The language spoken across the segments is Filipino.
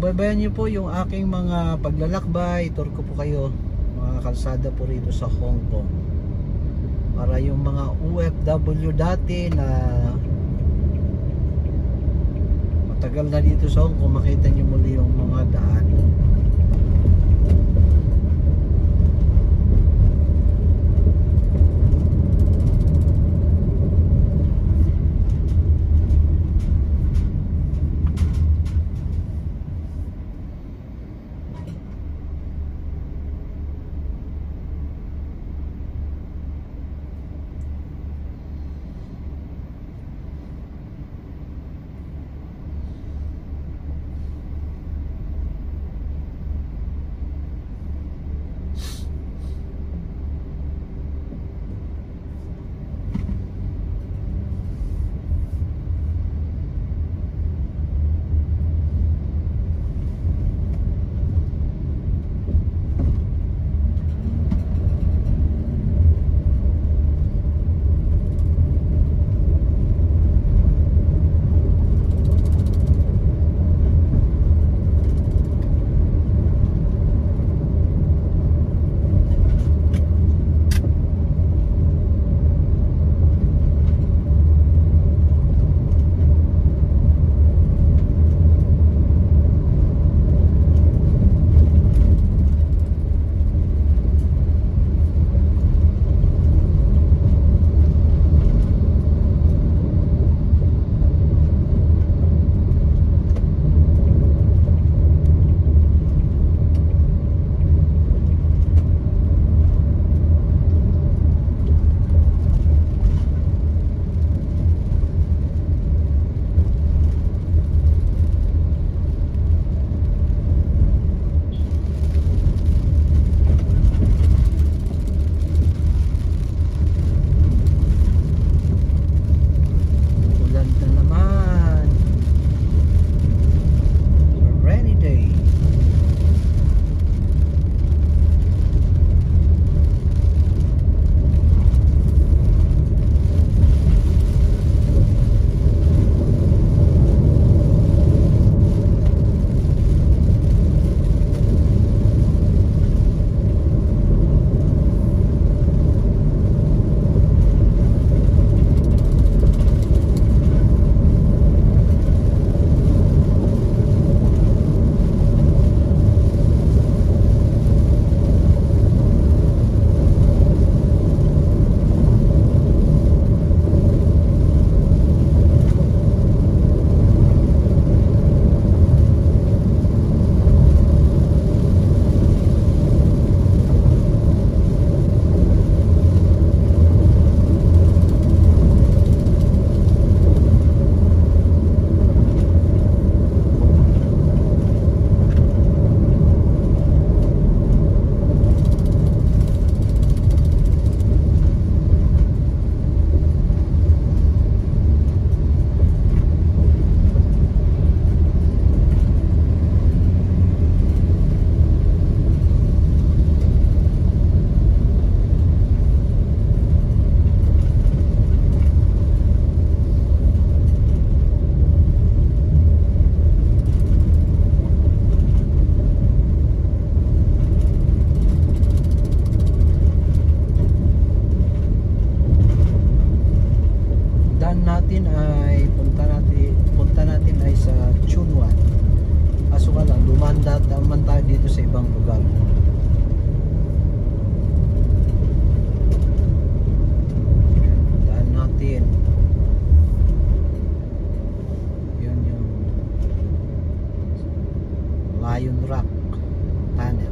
Subaybayan niyo po yung aking mga paglalakbay. Tour ko po kayo mga kalsada po rito sa Hong Kong. Para yung mga OFW dati na matagal na dito sa Hong Kong, makita niyo muli yung mga daan. Lion Rock Tunnel.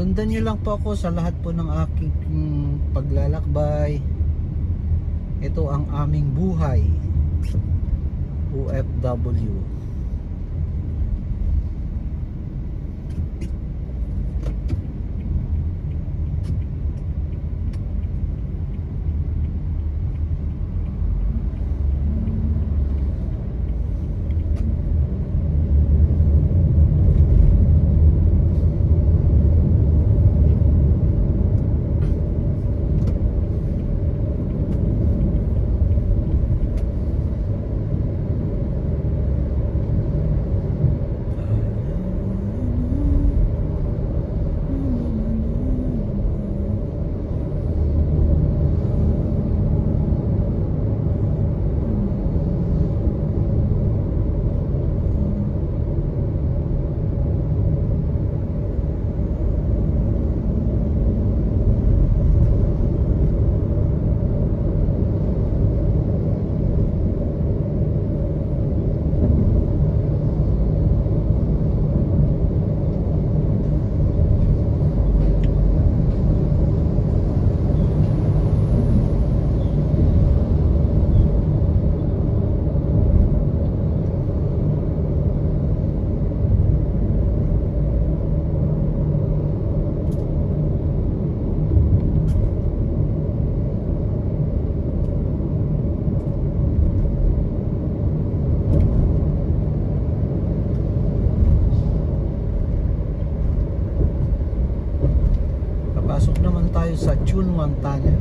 Sundan nyo lang po ako sa lahat po ng aking paglalakbay. Ito ang aming buhay. OFW. Papasok naman tayo sa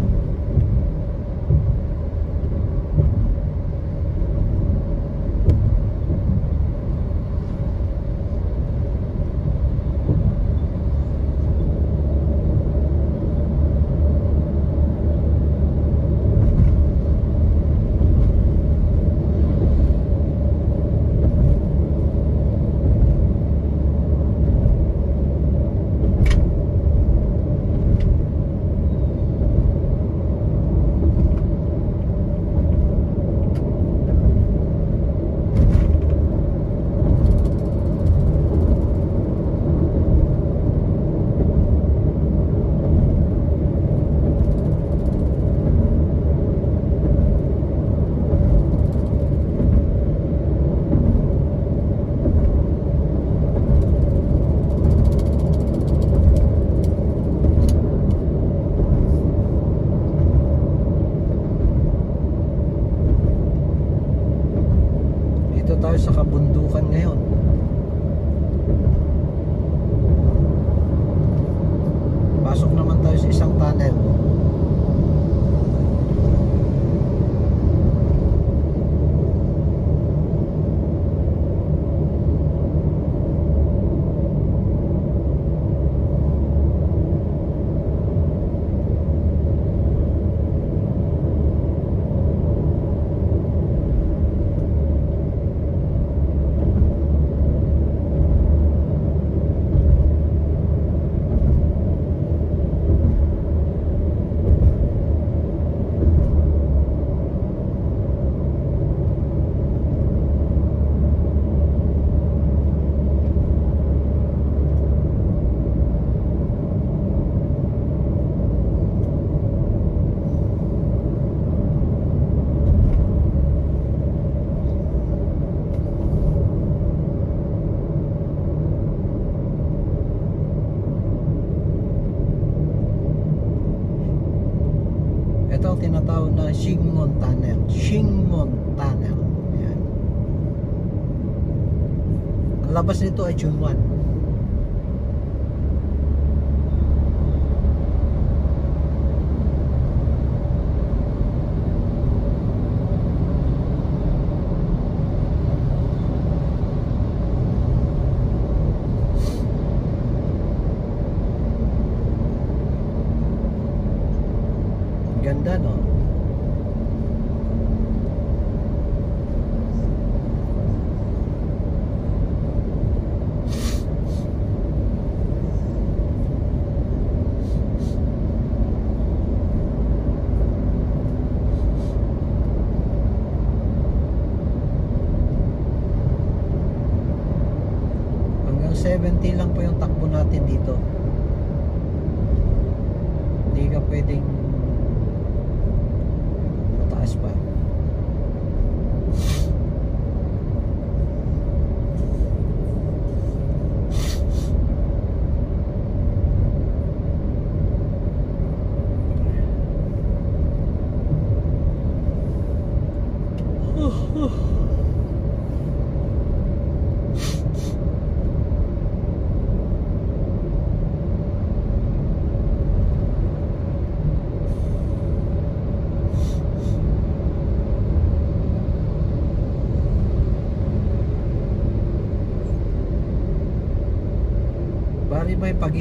Shingmon Tunnel. Shingmon Tunnel. Ayan. ang labas nito ay June 1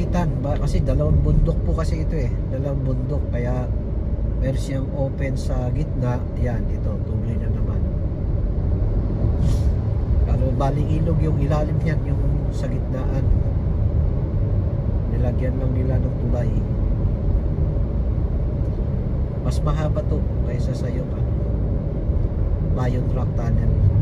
Ba, kasi dalawang bundok po kasi ito eh. Dalawang bundok. Kaya meron siyang open sa gitna. Yan ito. Tuloy na naman. Pero baling ilog yung ilalim niyan yung sa gitnaan. Nilagyan lang nila ng tulay. Mas mahaba to kaysa sa yung ano, Lion Rock Tunnel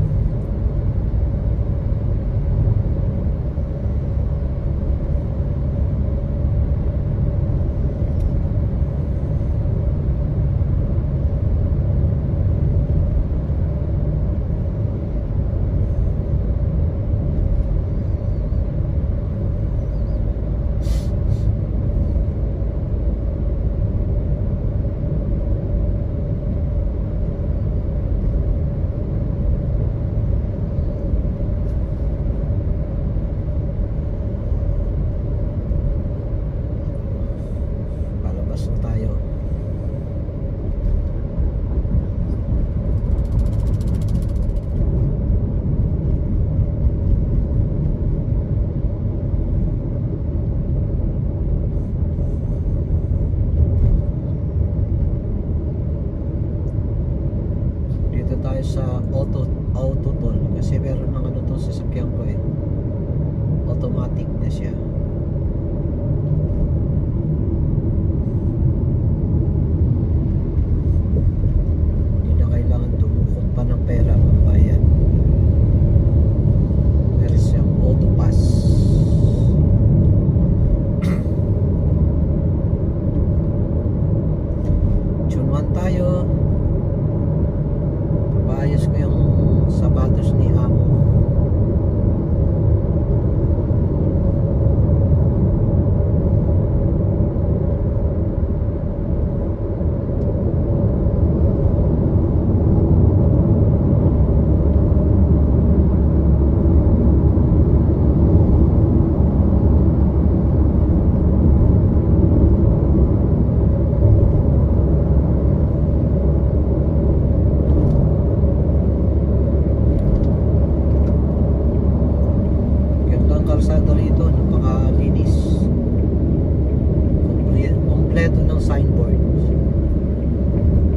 Kompleto ng signboard.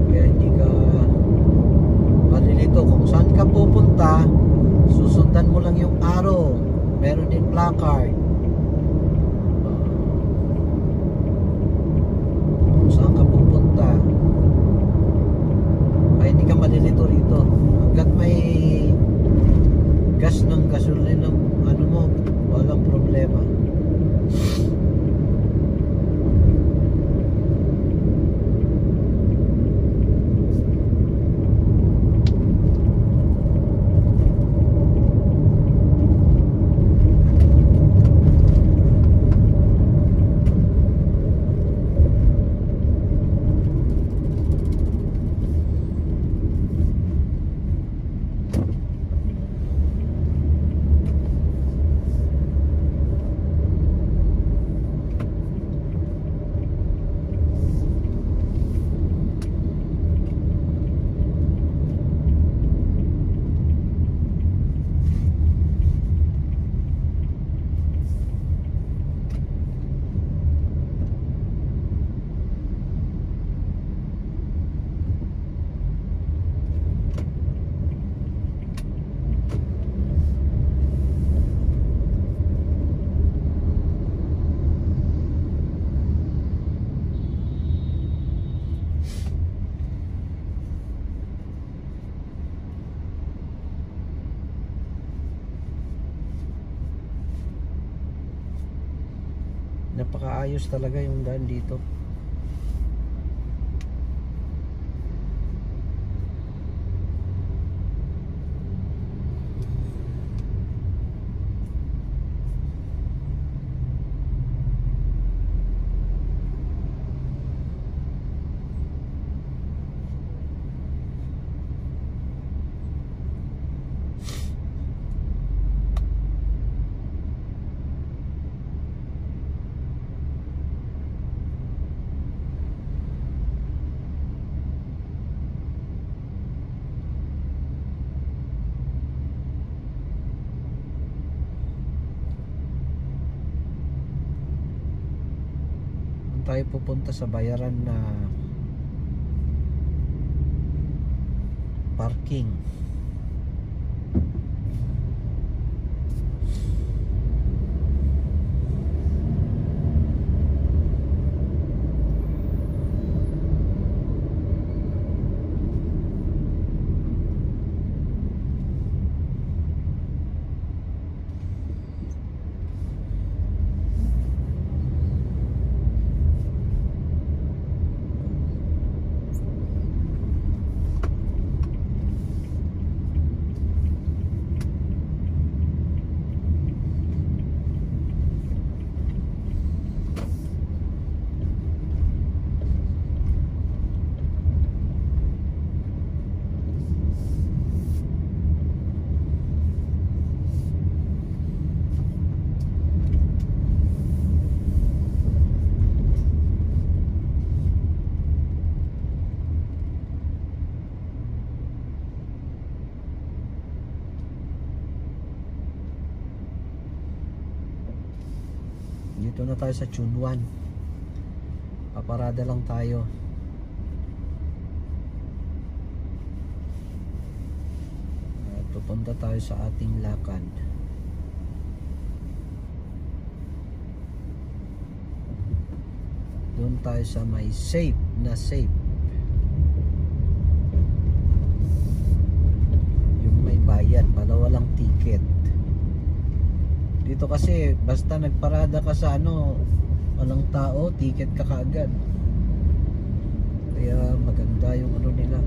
Kaya hindi ka malilito kung saan ka pupunta, susundan mo lang yung arrow. Meron din placard. Ah, kung saan ka pupunta. Ay hindi ka malilito rito. Hanggat may gas ng gasolina ano mo walang problema napakaayos talaga yung daan dito tayo pupunta sa bayaran na parking dito na tayo sa Chunwan paparada lang tayo. At pupunta tayo sa ating lakad. Doon tayo sa may safe na safe yung may bayad pala walang ticket dito kasi basta nagparada ka sa ano walang tao ticket ka kaagad. Kaya maganda yung ano nila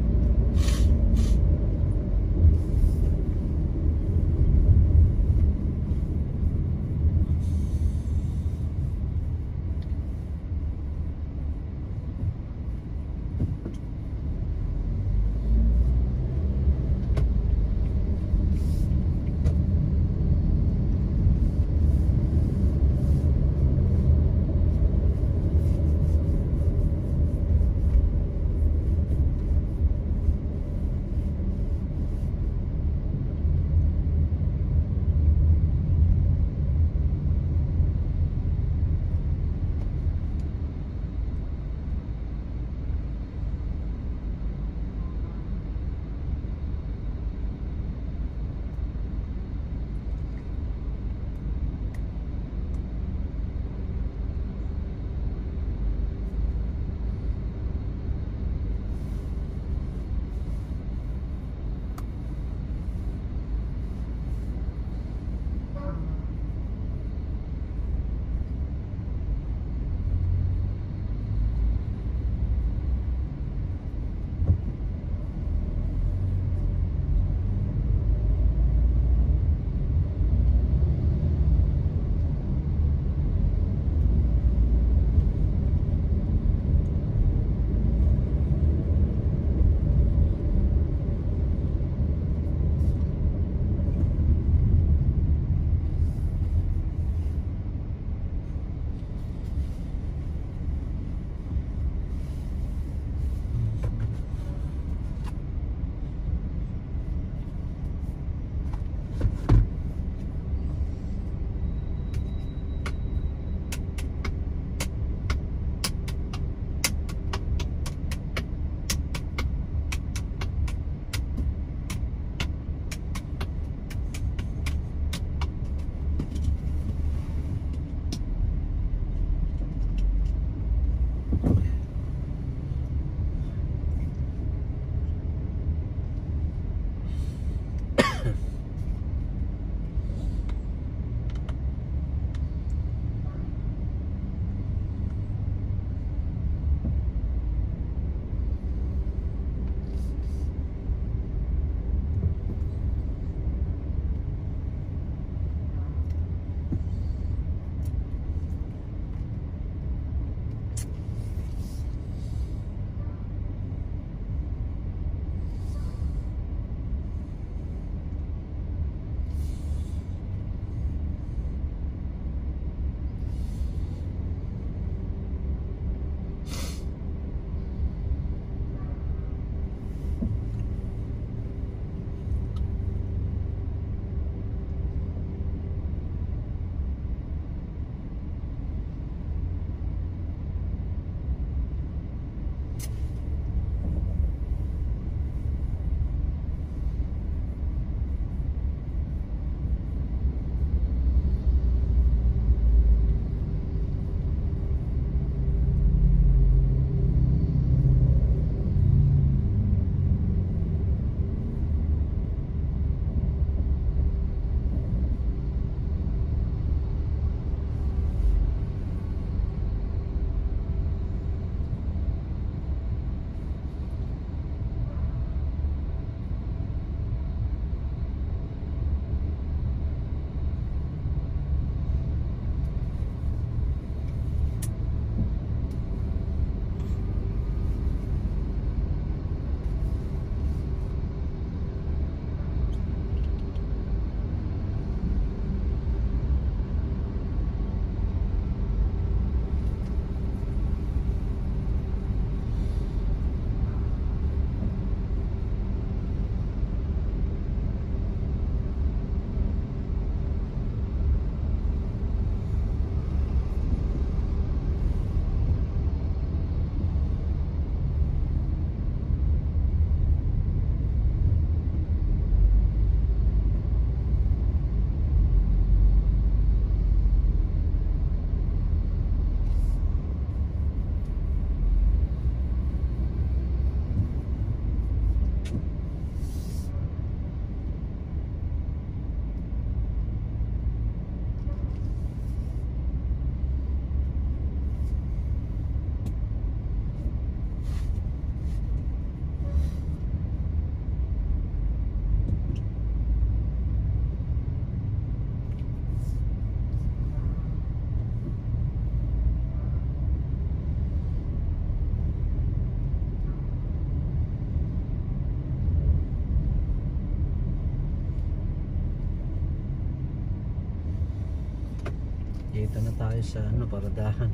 Dito na tayo sa ano, paradahan.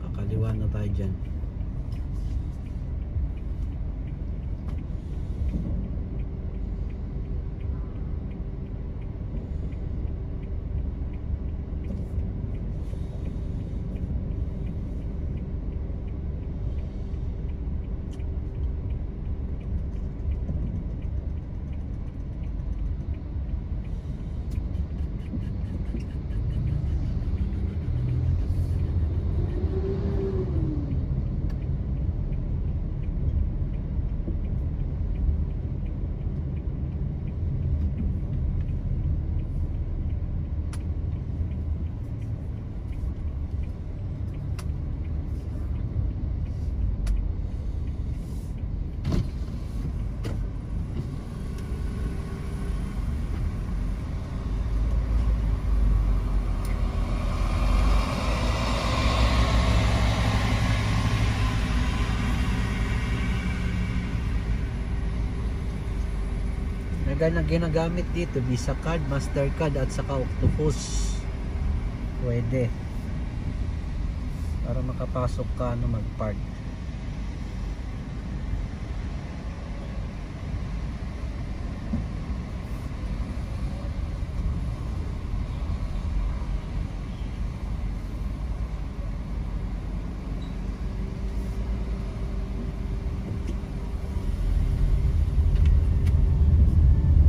Kakaliwa na tayo dyan. Naga na ginagamit dito, Visa card, Mastercard at saka Octopus. Pwede. Para makapasok ka ano mag-park.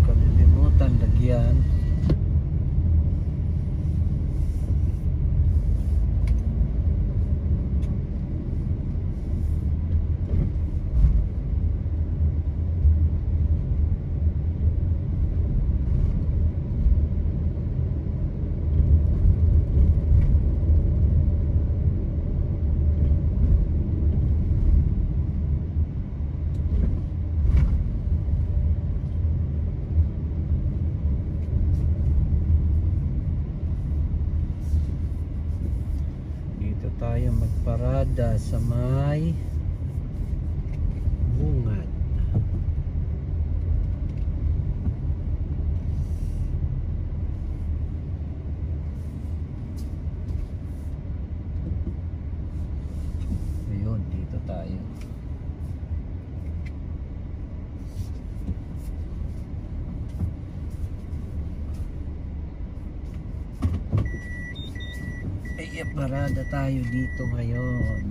Kalilimutan, lagyan. Dito tayo magparada sa may bungad. Ayun, dito tayo. Ay, parada tayo dito ngayon.